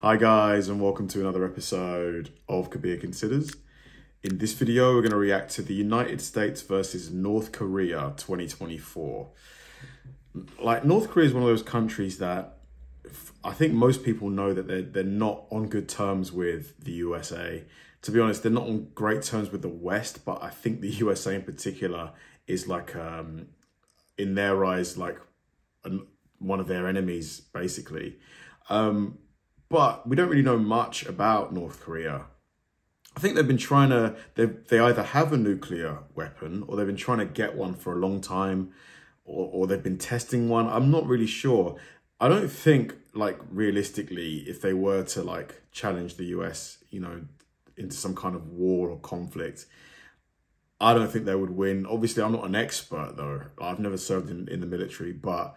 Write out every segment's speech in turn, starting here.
Hi guys and welcome to another episode of Kabir Considers. In this video we're going to react to the United States versus North Korea 2024. Like North Korea is one of those countries that I think most people know that they're, they're not on good terms with the USA. To be honest, they're not on great terms with the West, but I think the USA in particular is like, um, in their eyes, like an, one of their enemies, basically. Um, but we don't really know much about North Korea. I think they've been trying to, they they either have a nuclear weapon or they've been trying to get one for a long time or, or they've been testing one. I'm not really sure. I don't think like realistically, if they were to like challenge the US, you know, into some kind of war or conflict, I don't think they would win. Obviously, I'm not an expert though. I've never served in, in the military, but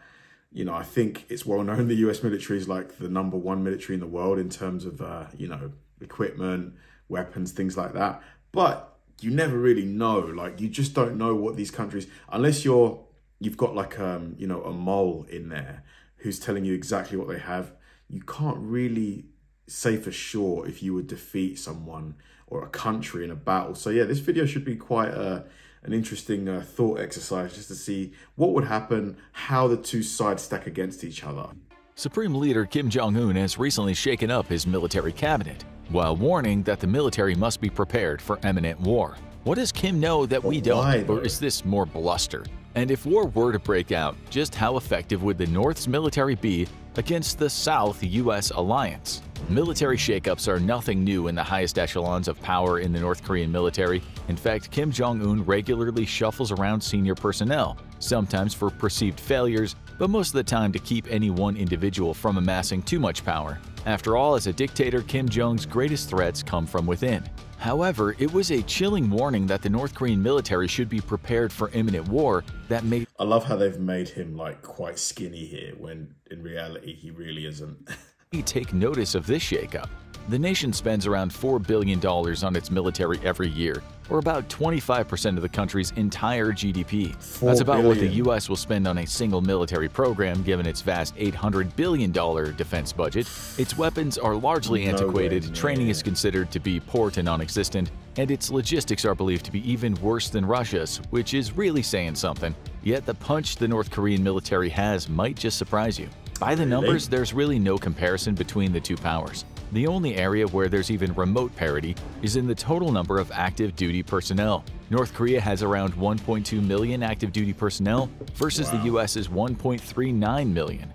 you know, I think it's well known the US military is like the number one military in the world in terms of, uh, you know, equipment, weapons, things like that. But you never really know. Like, you just don't know what these countries, unless you're, you've got like, um, you know, a mole in there who's telling you exactly what they have. You can't really say for sure if you would defeat someone or a country in a battle. So yeah, this video should be quite a, an interesting uh, thought exercise just to see what would happen, how the two sides stack against each other. Supreme Leader Kim Jong-un has recently shaken up his military cabinet, while warning that the military must be prepared for imminent war. What does Kim know that we don't, why, or is this more bluster? And if war were to break out, just how effective would the North's military be against the South-U.S. alliance? Military shakeups are nothing new in the highest echelons of power in the North Korean military. In fact, Kim Jong-un regularly shuffles around senior personnel, sometimes for perceived failures, but most of the time to keep any one individual from amassing too much power. After all, as a dictator, Kim Jong's greatest threats come from within. However, it was a chilling warning that the North Korean military should be prepared for imminent war that made I love how they've made him like quite skinny here when in reality he really isn't. take notice of this shakeup. The nation spends around $4 billion on its military every year, or about 25% of the country's entire GDP. That's about billion. what the U.S. will spend on a single military program given its vast $800 billion defense budget. Its weapons are largely No antiquated, way, training is considered to be poor to non-existent, and its logistics are believed to be even worse than Russia's, which is really saying something. Yet the punch the North Korean military has might just surprise you. By the numbers, there's really no comparison between the two powers. The only area where there's even remote parity is in the total number of active duty personnel. North Korea has around 1.2 million active duty personnel versus Wow. the US's 1.39 million.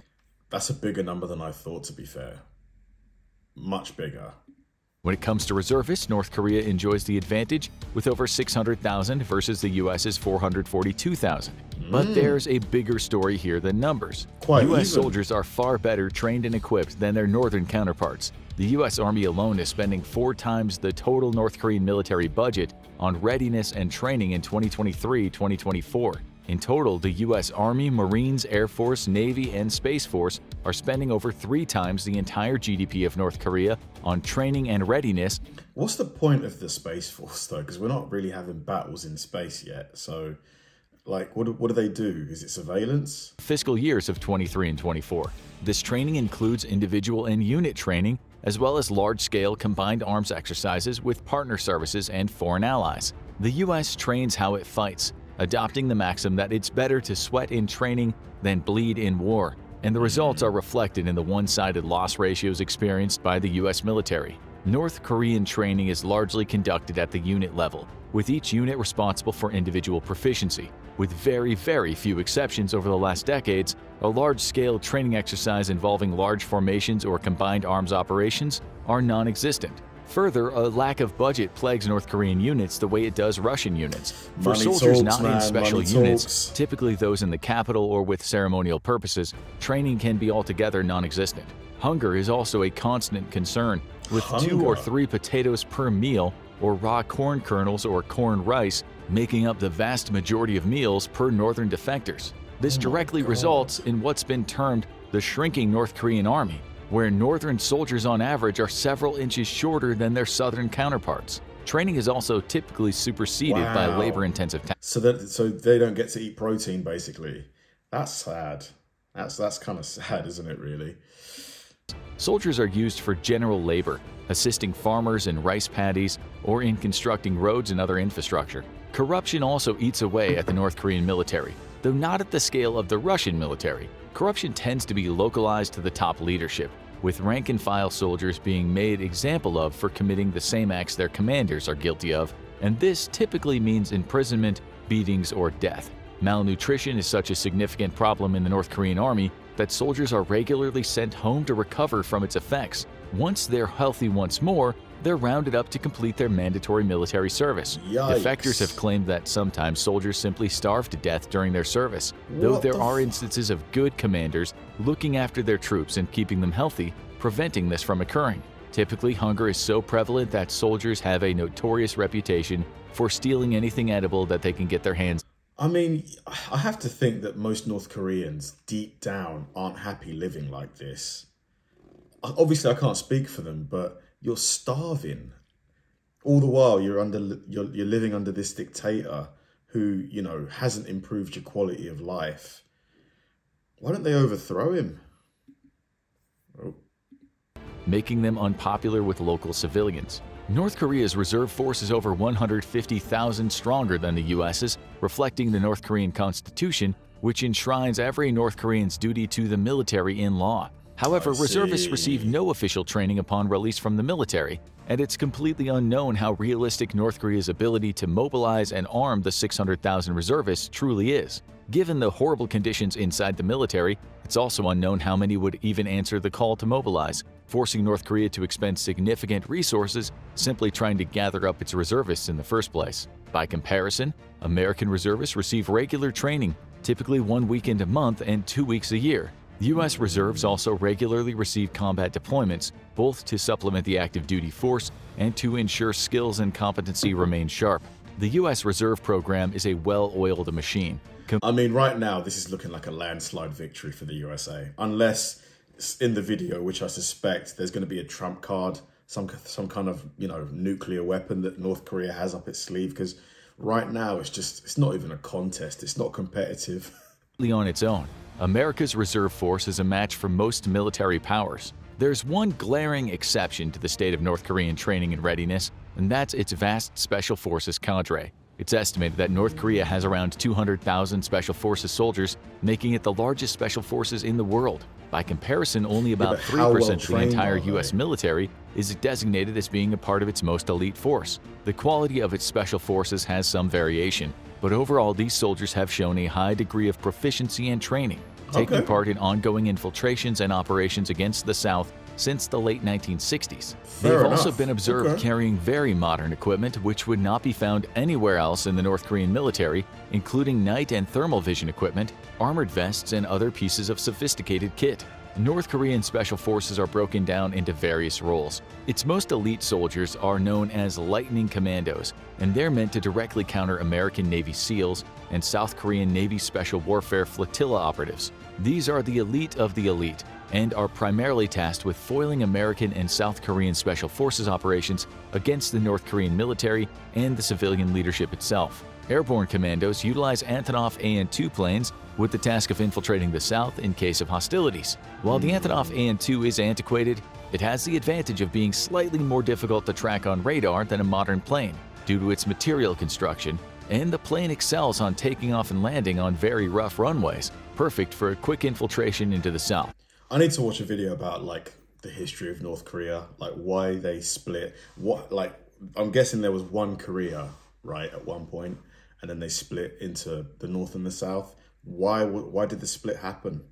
That's a bigger number than I thought, to be fair. Much bigger. When it comes to reservists, North Korea enjoys the advantage with over 600,000 versus the US's 442,000. But mm. there's a bigger story here than numbers. Quite US even. soldiers are far better trained and equipped than their northern counterparts. The US Army alone is spending four times the total North Korean military budget on readiness and training in 2023-2024. In total, the U.S. Army, Marines, Air Force, Navy, and Space Force are spending over three times the entire GDP of North Korea on training and readiness, What's the point of the Space Force though? Because we're not really having battles in space yet. So, like, what, do- what do they do? Is it surveillance? fiscal years of 23 and 24. This training includes individual and unit training, as well as large-scale combined arms exercises with partner services and foreign allies. The U.S. trains how it fights, adopting the maxim that it's better to sweat in training than bleed in war, and the results are reflected in the one-sided loss ratios experienced by the U.S. military. North Korean training is largely conducted at the unit level, with each unit responsible for individual proficiency. With very, very few exceptions over the last decades, a large-scale training exercise involving large formations or combined arms operations are non-existent. Further, a lack of budget plagues North Korean units the way it does Russian units. For Money soldiers talks, not in special units, talks. typically those in the capital or with ceremonial purposes, training can be altogether non-existent. Hunger is also a constant concern, with two or three potatoes per meal or raw corn kernels or corn rice making up the vast majority of meals per northern defectors. This oh directly results in what's been termed the shrinking North Korean army, where northern soldiers on average are several inches shorter than their southern counterparts. Training is also typically superseded by labor-intensive tasks. So that so they don't get to eat protein, basically. That's sad. That's that's kind of sad, isn't it? Really. Soldiers are used for general labor, assisting farmers in rice paddies, or in constructing roads and other infrastructure. Corruption also eats away at the North Korean military, though not at the scale of the Russian military. Corruption tends to be localized to the top leadership, with rank-and-file soldiers being made example of for committing the same acts their commanders are guilty of, and this typically means imprisonment, beatings, or death. Malnutrition is such a significant problem in the North Korean army that soldiers are regularly sent home to recover from its effects. Once they're healthy once more, they're rounded up to complete their mandatory military service. Yikes. Defectors have claimed that sometimes soldiers simply starve to death during their service, though there the are instances of good commanders looking after their troops and keeping them healthy, preventing this from occurring. Typically, hunger is so prevalent that soldiers have a notorious reputation for stealing anything edible that they can get their hands I mean, I have to think that most North Koreans deep down aren't happy living like this. Obviously, I can't speak for them, but you're starving. All the while, you're under you're you're living under this dictator who you know hasn't improved your quality of life. Why don't they overthrow him? Oh, making them unpopular with local civilians. North Korea's reserve force is over 150,000 stronger than the US's, reflecting the North Korean constitution, which enshrines every North Korean's duty to the military in law. However, I reservists see. receive no official training upon release from the military, and it's completely unknown how realistic North Korea's ability to mobilize and arm the 600,000 reservists truly is. Given the horrible conditions inside the military, it's also unknown how many would even answer the call to mobilize, forcing North Korea to expend significant resources simply trying to gather up its reservists in the first place. By comparison, American reservists receive regular training, typically one weekend a month and two weeks a year. The U.S. reserves also regularly receive combat deployments, both to supplement the active duty force and to ensure skills and competency remain sharp. The U.S. Reserve Program is a well oiled machine. Com- I mean, right now, this is looking like a landslide victory for the USA. Unless in the video, which I suspect there's going to be a trump card, some some kind of you know nuclear weapon that North Korea has up its sleeve. Because right now, it's just it's not even a contest. It's not competitive. on its own, America's reserve force is a match for most military powers. There's one glaring exception to the state of North Korean training and readiness, and that's its vast Special Forces cadre. It's estimated that North Korea has around 200,000 Special Forces soldiers, making it the largest Special Forces in the world. By comparison, only about 3% well of the entire U.S. military is designated as being a part of its most elite force. The quality of its special forces has some variation, but overall these soldiers have shown a high degree of proficiency and training, taking Okay. part in ongoing infiltrations and operations against the South since the late 1960s. Fair They've also been observed Okay. carrying very modern equipment which would not be found anywhere else in the North Korean military, including night and thermal vision equipment, armored vests, and other pieces of sophisticated kit. North Korean special forces are broken down into various roles. Its most elite soldiers are known as Lightning Commandos, and they're meant to directly counter American Navy SEALs and South Korean Navy Special Warfare Flotilla operatives. These are the elite of the elite and are primarily tasked with foiling American and South Korean Special Forces operations against the North Korean military and the civilian leadership itself. Airborne commandos utilize Antonov AN-2 planes with the task of infiltrating the South in case of hostilities. While the Antonov AN-2 is antiquated, it has the advantage of being slightly more difficult to track on radar than a modern plane due to its material construction, and the plane excels on taking off and landing on very rough runways, perfect for a quick infiltration into the South. I need to watch a video about like the history of North Korea, like why they split. What like I'm guessing there was one Korea, right, at one point, and then they split into the North and the South. Why why did the split happen?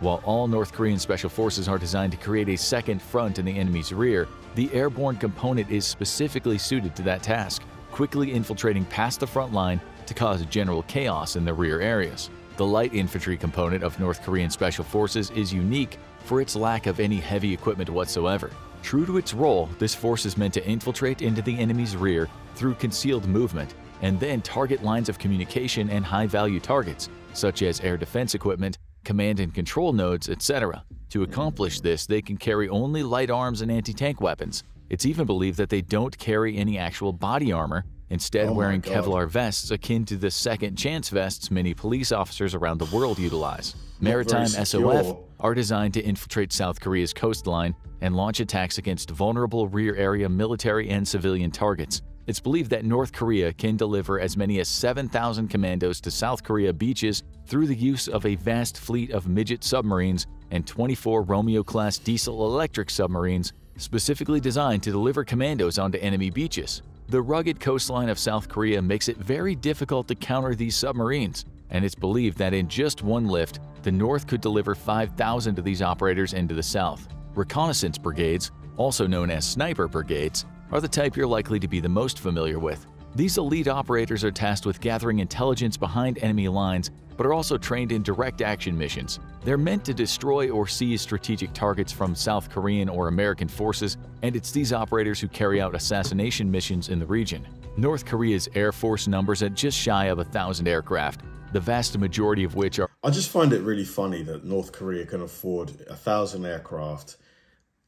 While all North Korean special forces are designed to create a second front in the enemy's rear, the airborne component is specifically suited to that task, quickly infiltrating past the front line to cause general chaos in the rear areas. The light infantry component of North Korean special forces is unique for its lack of any heavy equipment whatsoever. True to its role, this force is meant to infiltrate into the enemy's rear through concealed movement and then target lines of communication and high-value targets, such as air defense equipment, command and control nodes, etc. To accomplish this, they can carry only light arms and anti-tank weapons. It's even believed that they don't carry any actual body armor, instead Oh wearing Kevlar vests akin to the second chance vests many police officers around the world utilize. Maritime. SOF are designed to infiltrate South Korea's coastline and launch attacks against vulnerable rear area military and civilian targets. It's believed that North Korea can deliver as many as 7,000 commandos to South Korea beaches through the use of a vast fleet of midget submarines and 24 Romeo-class diesel-electric submarines specifically designed to deliver commandos onto enemy beaches. The rugged coastline of South Korea makes it very difficult to counter these submarines, and it's believed that in just one lift, the North could deliver 5,000 of these operators into the South. Reconnaissance brigades, also known as sniper brigades, are the type you're likely to be the most familiar with. These elite operators are tasked with gathering intelligence behind enemy lines, but are also trained in direct action missions. They're meant to destroy or seize strategic targets from South Korean or American forces, and it's these operators who carry out assassination missions in the region. North Korea's Air Force numbers at just shy of a thousand aircraft, the vast majority of which are. I just find it really funny that North Korea can afford a thousand aircraft.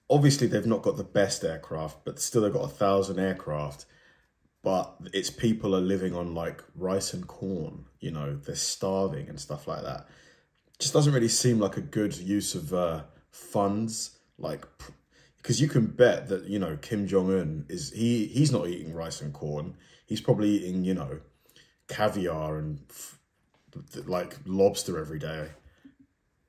Obviously, they've not got the best aircraft, but still they've got a thousand aircraft but its people are living on like rice and corn, you know, they're starving and stuff like that. Just doesn't really seem like a good use of uh, funds, like because you can bet that you know Kim Jong Un is he he's not eating rice and corn. He's probably eating you know caviar and like lobster every day.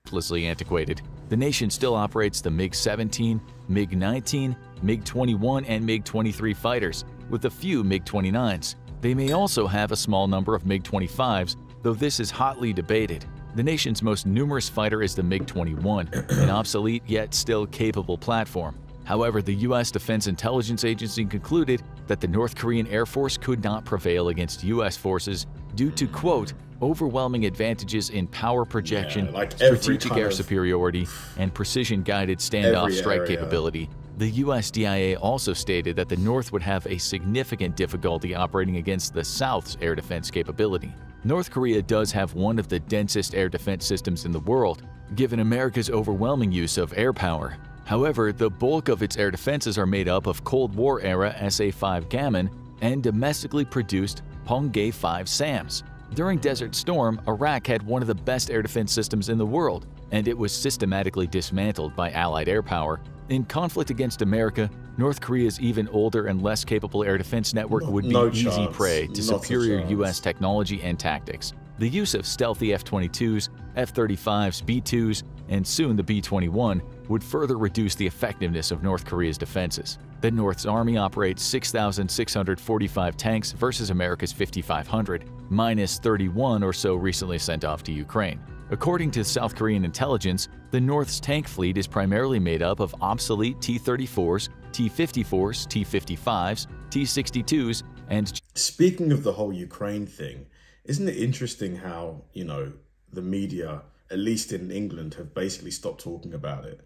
Hopelessly antiquated. The nation still operates the MiG 17, MiG 19, MiG 21, and MiG 23 fighters, with a few MiG-29s. They may also have a small number of MiG-25s, though this is hotly debated. The nation's most numerous fighter is the MiG-21, an obsolete yet still capable platform. However, the U.S. Defense Intelligence Agency concluded that the North Korean Air Force could not prevail against U.S. forces due to, quote, overwhelming advantages in power projection, yeah, like strategic air superiority, and precision-guided standoff strike area. capability the USDIA also stated that the North would have a significant difficulty operating against the South's air defense capability. North Korea does have one of the densest air defense systems in the world, given America's overwhelming use of air power. However, the bulk of its air defenses are made up of Cold War-era SA-5 Gammon and domestically produced Hwanghae 5 SAMs. During Desert Storm, Iraq had one of the best air defense systems in the world, and it was systematically dismantled by Allied air power in conflict against America, North Korea's even older and less capable air defense network would be no easy chance. prey to Not superior. U.S. technology and tactics. The use of stealthy F-22s, F-35s, B-2s, and soon the B-21 would further reduce the effectiveness of North Korea's defenses. The North's army operates 6,645 tanks versus America's 5,500, minus 31 or so recently sent off to Ukraine. According to South Korean intelligence, the North's tank fleet is primarily made up of obsolete T-34s, T-54s, T-55s, T-62s, and Speaking of the whole Ukraine thing, isn't it interesting how, you know, the media, at least in England, have basically stopped talking about it?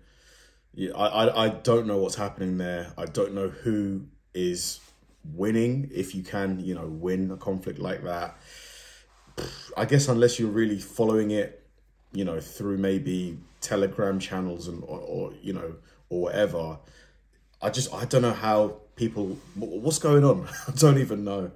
Yeah, I, I, I don't know what's happening there. I don't know who is winning, if you can, you know, win a conflict like that. I guess unless you're really following it, you know, through maybe Telegram channels and or, or you know or whatever. I just I don't know how people. What's going on? I don't even know.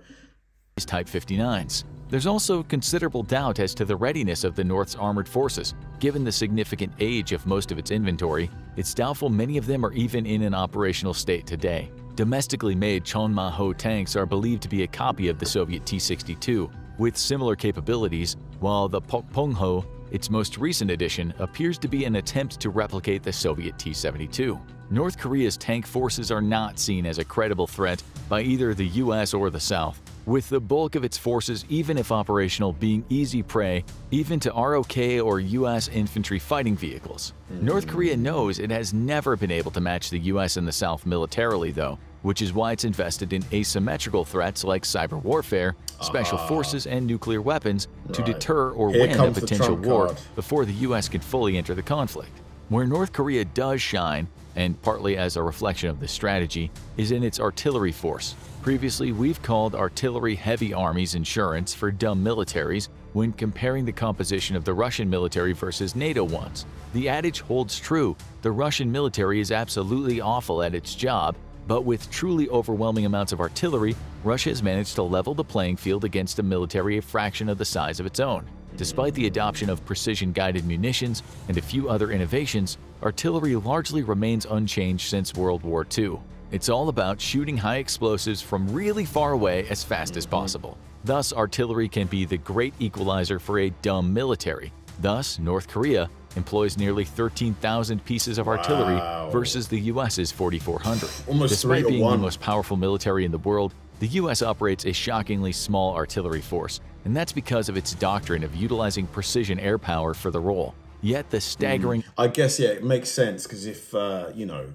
Type 59s. There's also considerable doubt as to the readiness of the North's armored forces. Given the significant age of most of its inventory, it's doubtful many of them are even in an operational state today. Domestically made Chonma-ho tanks are believed to be a copy of the Soviet T-62, with similar capabilities, while the Pokpongho, its most recent addition, appears to be an attempt to replicate the Soviet T-72. North Korea's tank forces are not seen as a credible threat by either the US or the South, with the bulk of its forces, even if operational, being easy prey even to ROK or US infantry fighting vehicles. North Korea knows it has never been able to match the US and the South militarily, though, which is why it's invested in asymmetrical threats like cyber warfare, special forces, and nuclear weapons to Right. deter or Here win a potential war card. before the US can fully enter the conflict. Where North Korea does shine, and partly as a reflection of this strategy, is in its artillery force. Previously, we've called artillery heavy armies insurance for dumb militaries when comparing the composition of the Russian military versus NATO ones. The adage holds true the Russian military is absolutely awful at its job, but with truly overwhelming amounts of artillery, Russia has managed to level the playing field against a military a fraction of the size of its own. Despite the adoption of precision-guided munitions and a few other innovations, artillery largely remains unchanged since World War II. It's all about shooting high explosives from really far away as fast as possible. Thus, artillery can be the great equalizer for a dumb military. Thus, North Korea employs nearly 13,000 pieces of artillery Wow. versus the US's 4,400. Almost Despite being the most powerful military in the world, the US operates a shockingly small artillery force, and that's because of its doctrine of utilizing precision air power for the role. Yet the staggering I guess yeah, it makes sense because if uh, you know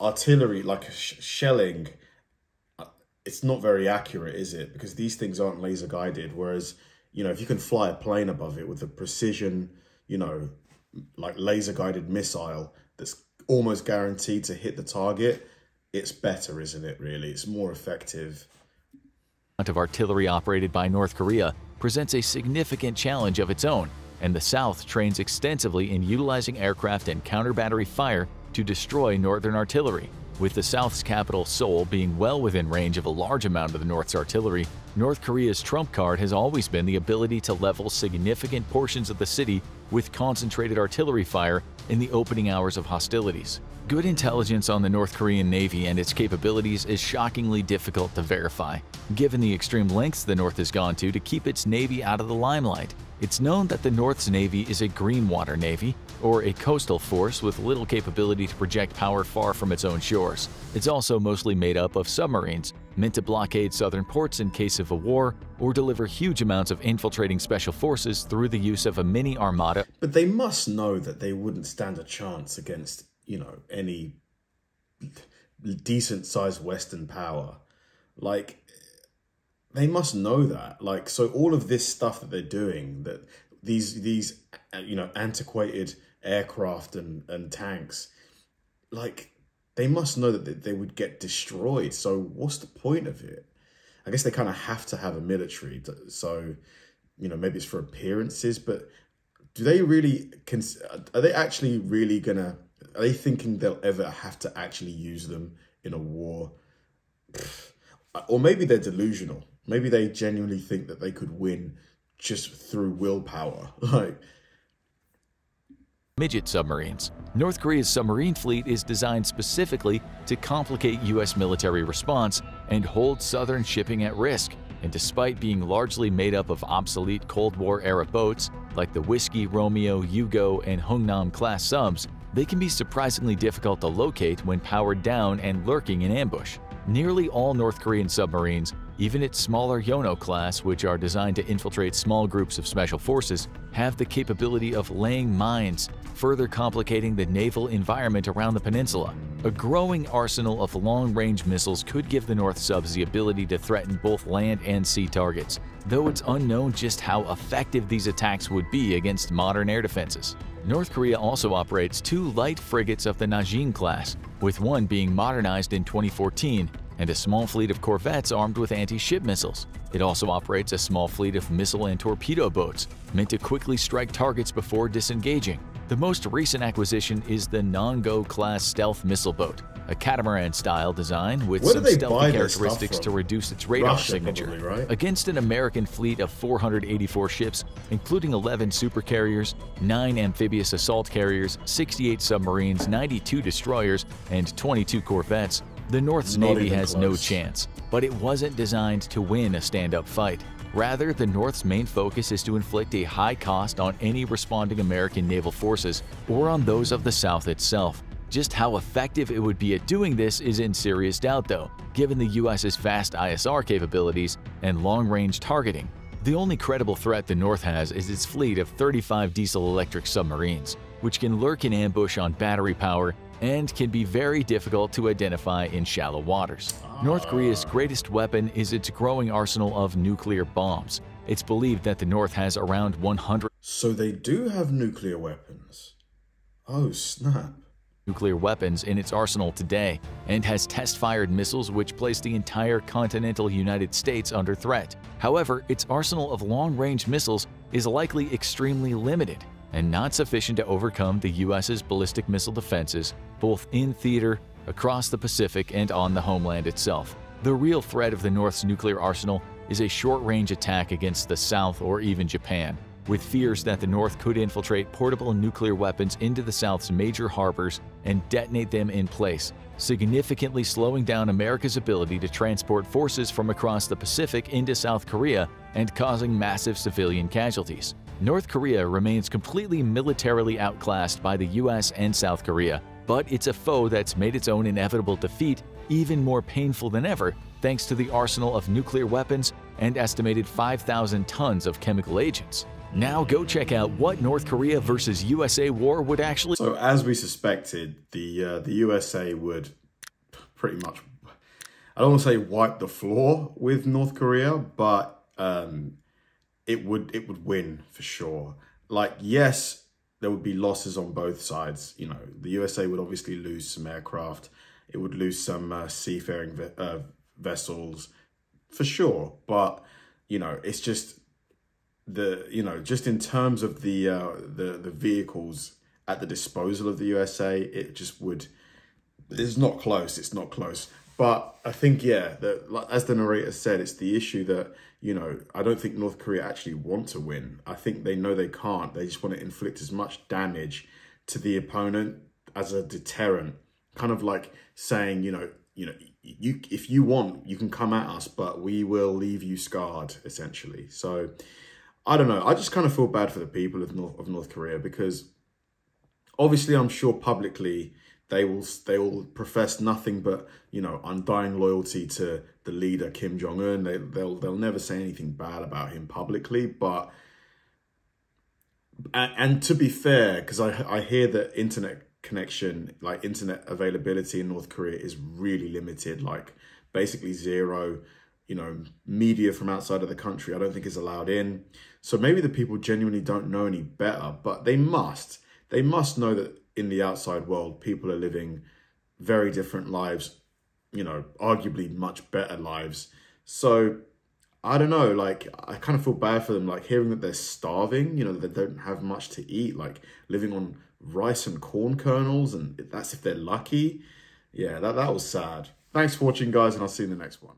artillery like sh- shelling, uh, it's not very accurate, is it? Because these things aren't laser guided. Whereas you know if you can fly a plane above it with a precision, you know, like laser guided missile that's almost guaranteed to hit the target, it's better, isn't it? Really, it's more effective. of artillery operated by North Korea presents a significant challenge of its own, and the South trains extensively in utilizing aircraft and counter-battery fire to destroy Northern artillery. With the South's capital, Seoul, being well within range of a large amount of the North's artillery, North Korea's trump card has always been the ability to level significant portions of the city with concentrated artillery fire in the opening hours of hostilities. Good intelligence on the North Korean Navy and its capabilities is shockingly difficult to verify, given the extreme lengths the North has gone to to keep its Navy out of the limelight. It's known that the North's Navy is a green water navy, or a coastal force with little capability to project power far from its own shores. It's also mostly made up of submarines, meant to blockade southern ports in case of a war, or deliver huge amounts of infiltrating special forces through the use of a mini armada But they must know that they wouldn't stand a chance against, you know, any decent sized Western power. Like, they must know that. Like, so all of this stuff that they're doing, that these, these, uh, you know, antiquated aircraft and, and tanks, like, they must know that they- would get destroyed. So what's the point of it? I guess they kind of have to have a military. So, you know, maybe it's for appearances, but do they really cons- are they actually really gonna are they thinking they'll ever have to actually use them in a war or maybe they're delusional maybe they genuinely think that they could win just through willpower like midget submarines. North Korea's submarine fleet is designed specifically to complicate U.S. military response and hold southern shipping at risk. And despite being largely made up of obsolete Cold War era boats like the Whiskey, Romeo, Yugo, and Hungnam class subs, they can be surprisingly difficult to locate when powered down and lurking in ambush. Nearly all North Korean submarines, even its smaller Yono class, which are designed to infiltrate small groups of special forces, have the capability of laying mines, further complicating the naval environment around the peninsula. A growing arsenal of long-range missiles could give the North subs the ability to threaten both land and sea targets, though it's unknown just how effective these attacks would be against modern air defenses. North Korea also operates two light frigates of the Najin class, with one being modernized in 2014 and a small fleet of corvettes armed with anti-ship missiles. It also operates a small fleet of missile and torpedo boats, meant to quickly strike targets before disengaging. The most recent acquisition is the Nongo class stealth missile boat, a catamaran-style design with Where some stealthy buy their stuff characteristics to reduce its radar Russia, signature. probably, right? Against an American fleet of 484 ships, including 11 supercarriers, 9 amphibious assault carriers, 68 submarines, 92 destroyers, and 22 corvettes, the North's Navy has no chance. But it wasn't designed to win a stand-up fight. Rather, the North's main focus is to inflict a high cost on any responding American naval forces or on those of the South itself. Just how effective it would be at doing this is in serious doubt though, given the US's vast ISR capabilities and long-range targeting. The only credible threat the North has is its fleet of 35 diesel-electric submarines, which can lurk in ambush on battery power and can be very difficult to identify in shallow waters. North Korea's greatest weapon is its growing arsenal of nuclear bombs. It's believed that the North has around 100 so they do have nuclear weapons oh snap nuclear weapons in its arsenal today and has test-fired missiles which place the entire continental United States under threat. However, its arsenal of long-range missiles is likely extremely limited and not sufficient to overcome the US's ballistic missile defenses, both in theater, across the Pacific, and on the homeland itself. The real threat of the North's nuclear arsenal is a short-range attack against the South or even Japan. with fears that the North could infiltrate portable nuclear weapons into the South's major harbors and detonate them in place, significantly slowing down America's ability to transport forces from across the Pacific into South Korea and causing massive civilian casualties. North Korea remains completely militarily outclassed by the US and South Korea, but it's a foe that's made its own inevitable defeat even more painful than ever thanks to the arsenal of nuclear weapons and estimated 5,000 tons of chemical agents. Now go check out what North Korea versus USA war would actually. So as we suspected, the uh, the USA would pretty much, I don't want to say wipe the floor with North Korea, but um, it would it would win for sure. Like yes, there would be losses on both sides. You know, the USA would obviously lose some aircraft. It would lose some uh, seafaring ve uh, vessels for sure. But, you know, it's just the, you know, just in terms of the, uh, the, the vehicles at the disposal of the USA, it just would, it's not close. It's not close. But I think, yeah, that as the narrator said, it's the issue that, you know, I don't think North Korea actually want to win. I think they know they can't. They just want to inflict as much damage to the opponent as a deterrent. Kind of like saying, you know, you know, you if you want, you can come at us, but we will leave you scarred, essentially. So I don't know. I just kind of feel bad for the people of North of North Korea because obviously I'm sure publicly they will they will profess nothing but you know undying loyalty to the leader Kim Jong Un. They they'll they'll never say anything bad about him publicly, but and, and to be fair, because I I hear that internet connection, like internet availability in North Korea is really limited, like basically zero. You know, media from outside of the country, I don't think is allowed in. So maybe the people genuinely don't know any better, but they must. They must know that in the outside world, people are living very different lives, you know, arguably much better lives. So I don't know, like, I kind of feel bad for them, like, hearing that they're starving, you know, they don't have much to eat, like, living on rice and corn kernels, and that's if they're lucky. Yeah, that, that was sad. Thanks for watching, guys, and I'll see you in the next one.